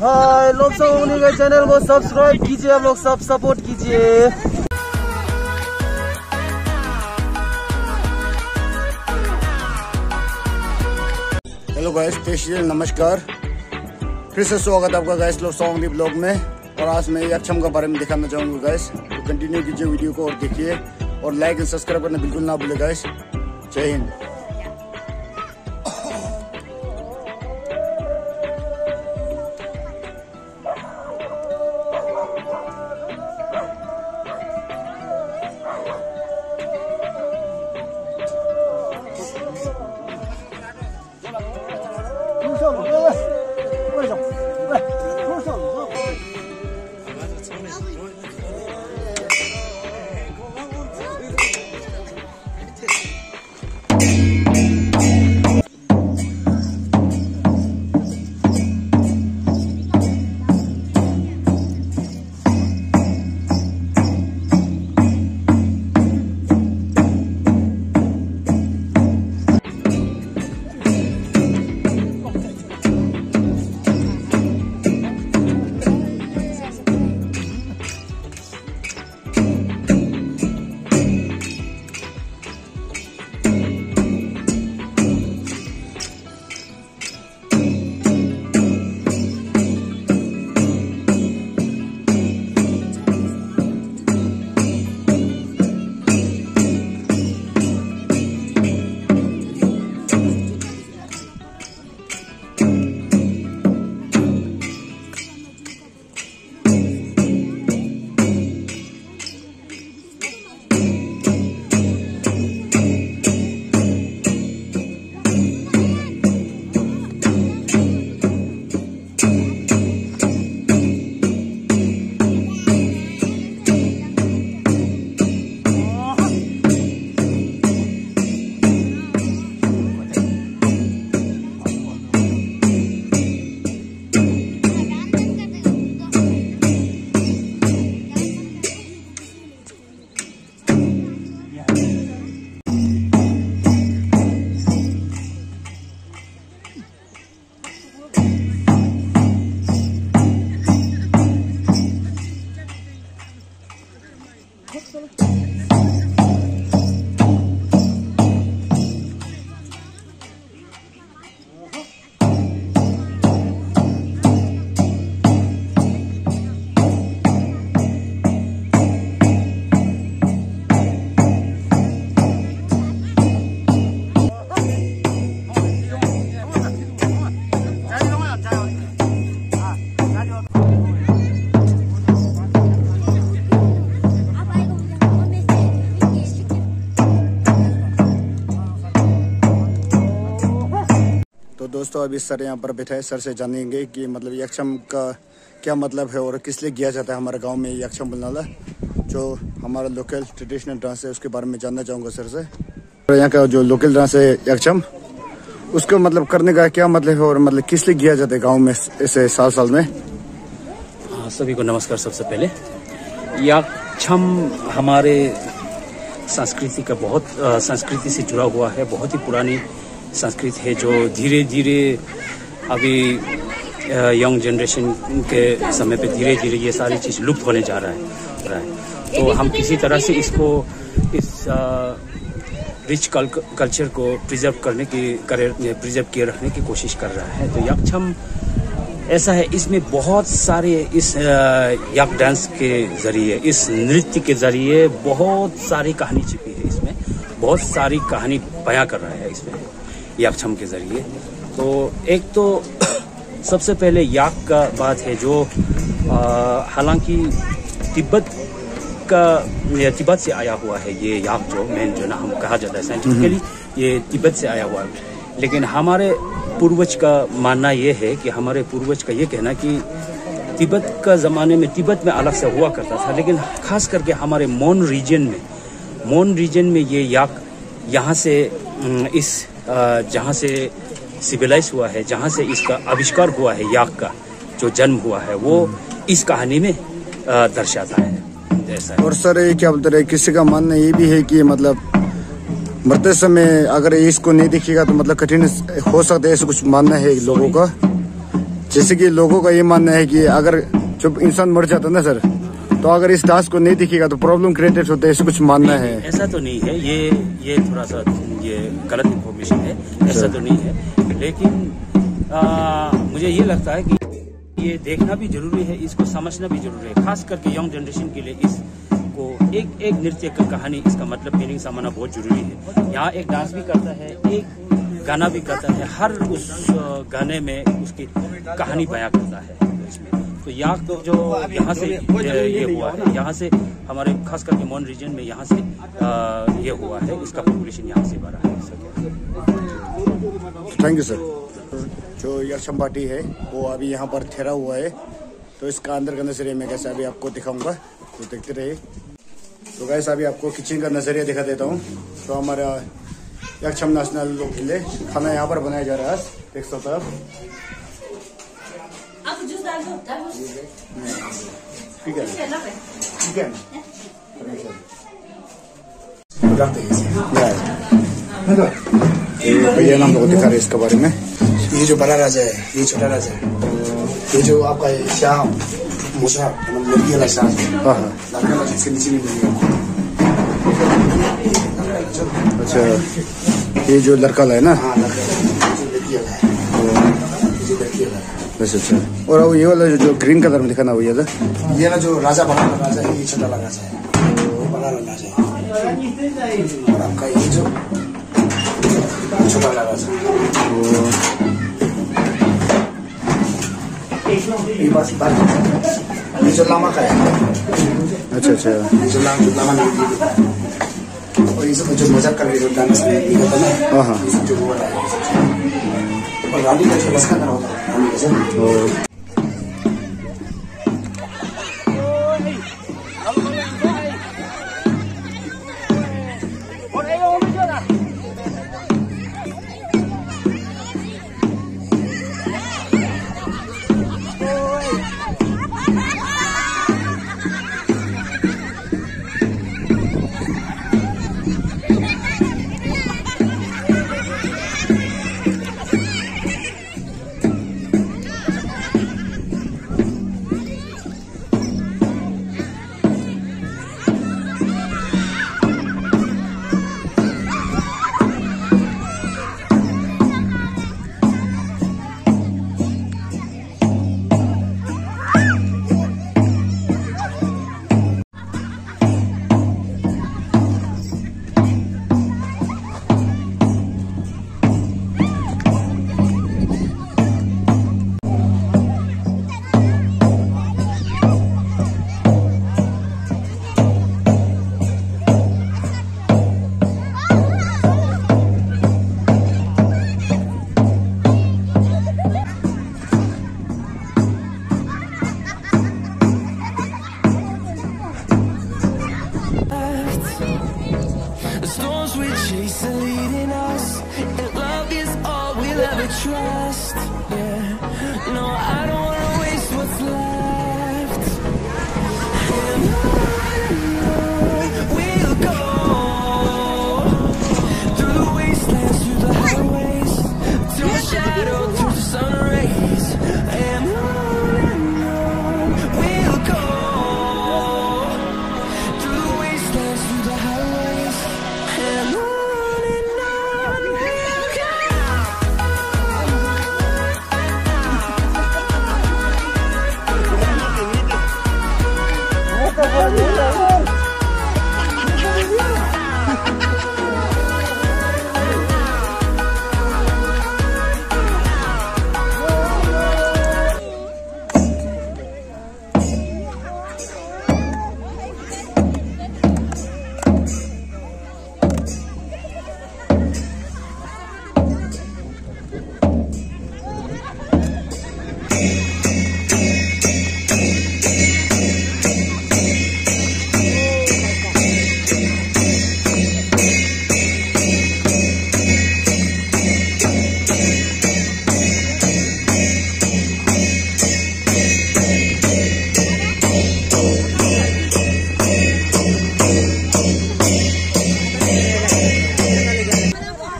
हाय, लोग सब उन्हीं के चैनल को सब्सक्राइब कीजिए, आप लोग सब सपोर्ट कीजिए। हेलो गाइस पेशियर नमस्कार। फिर से स्वागत है आपका गाइस लोग सॉन्ग ब्लॉग में। और आज मैं अक्षम के बारे में दिखाना चाहूँगा गाइस तो कंटिन्यू कीजिए वीडियो को और देखिए। और लाइक एंड सब्सक्राइब करना बिल्कुल ना भूले गाइस जय हिंद। दोस्तों अभी सर यहाँ पर बैठा सर से जानेंगे कि मतलब यक्षम का क्या मतलब है और किस लिए किया जाता है हमारे गाँव में यक्षम बुलनाला जो हमारा लोकल ट्रेडिशनल डांस है उसके बारे में जानना चाहूँगा सर से। यहाँ का जो लोकल डांस है यक्षम उसको मतलब करने का क्या मतलब है और मतलब किस लिए किया जाता है गाँव में ऐसे साल साल में? हाँ, सभी को नमस्कार सबसे पहले। याक्षम हमारे संस्कृति का बहुत संस्कृति से जुड़ा हुआ है बहुत ही पुरानी संस्कृति है जो धीरे धीरे अभी यंग जनरेशन के समय पे धीरे धीरे ये सारी चीज़ लुप्त होने जा रहा है रहा है। तो हम किसी तरह से इसको इस रिच कल, कल्चर को प्रिजर्व करने की करे प्रिजर्व किए रखने की कोशिश कर रहा है। तो यक्षम ऐसा है इसमें बहुत सारे इस यक डांस के ज़रिए इस नृत्य के ज़रिए बहुत सारी कहानी छिपी है इसमें। बहुत सारी कहानी बयां कर रहा है इसमें। याकछम के ज़रिए। तो एक तो सबसे पहले याक का बात है जो हालाँकि तिब्बत का ये तिब्बत से आया हुआ है ये याक जो मेन जो ना हम कहा जाता है साइंटिफिकली ये तिब्बत से आया हुआ है। लेकिन हमारे पूर्वज का मानना ये है कि हमारे पूर्वज का ये कहना कि तिब्बत का ज़माने में तिब्बत में अलग से हुआ करता था लेकिन खास करके हमारे मोन रीजन में मोन रीजन में ये याक यहाँ से इस जहाँ से सिविलाइज हुआ है जहाँ से इसका आविष्कार हुआ है याक का जो जन्म हुआ है वो इस कहानी में दर्शाता है। है। और सर ये क्या बोलते रहे किसी का मानना ये भी है कि मतलब मरते समय अगर इसको नहीं दिखेगा तो मतलब कठिन हो सकता है ऐसा कुछ मानना है लोगों का? जैसे कि लोगों का ये मानना है कि अगर जब इंसान मर जाता ना सर तो अगर इस डांस को नहीं दिखेगा तो प्रॉब्लम क्रिएटेड होता है ऐसा कुछ मानना है। ऐसा तो नहीं है ये ये थोड़ा सा ये गलत इन्फॉर्मेशन है ऐसा तो नहीं है। लेकिन आ, मुझे ये लगता है कि ये देखना भी ज़रूरी है इसको समझना भी ज़रूरी है। खास करके यंग जनरेशन के लिए इसको एक एक नृत्य का कहानी इसका मतलब मीनिंग समझना बहुत ज़रूरी है। यहाँ एक डांस भी करता है एक गाना भी करता है हर उस गाने में उसकी कहानी बयां करता है। तो यहाँ तो जो यहाँ से ये हुआ है। यहाँ से हमारे खास करके मोन रीजन में यहाँ से ये हुआ है। इसका पॉपुलेशन यहाँ से बढ़ा है थैंक यू सर जो यक्षम पार्टी है वो अभी यहाँ पर ठहरा हुआ है। तो इसका अंदर का नज़रिया मैं कैसे अभी आपको दिखाऊँगा तो देखते रहिए। तो गैस अभी आपको किचन का नज़रिया दिखा देता हूँ। तो हमारा यक्षम नेशनल लोग के लिए खाना यहाँ पर बनाया जा रहा है देख सकते आप ठीक है ठीक है भैया नाम लोग दिखा रहे इसके बारे में ये जो बड़ा राजा है ये छोटा राजा है ये जो आपका शाह मूसा लड़की वाला शाह लड़का वाला इसके नीचे नहीं मिलेगा अच्छा ये जो लड़का है ना हाँ लड़का जो लड़की है जो लड़की वाला है अच्छा अच्छा और वो ये वाला जो, ग्रीन कलर में दिखाना वो ये था ये ना जो राजा वाला राजा ये छोटा वाला राजा है वो बड़ा राजा। है और आपका ये जो छोटा वाला राजा ये बस बात ये जो लामा का है। अच्छा अच्छा। जो लामा लामा और ये सब जो मज़ाक कर रहे जो डांस में ये होता ना हाँ हाँ जो वो वाला है। और रानी का जो करा होता है। रानी leading us, and love is all we'll ever trust.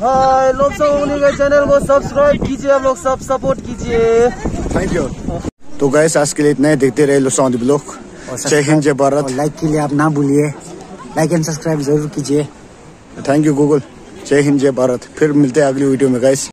उन्हीं के चैनल को सब्सक्राइब कीजिए आप लोग सब सपोर्ट कीजिए। थैंक यू तो गैस आज के लिए इतना ही। देखते रहे लोग ब्लॉग जय हिंद जय भारत लाइक के लिए आप ना भूलिए। लाइक एंड सब्सक्राइब ज़रूर कीजिए। थैंक यू गूगल जय हिंद जय भारत फिर मिलते हैं अगली वीडियो में गैस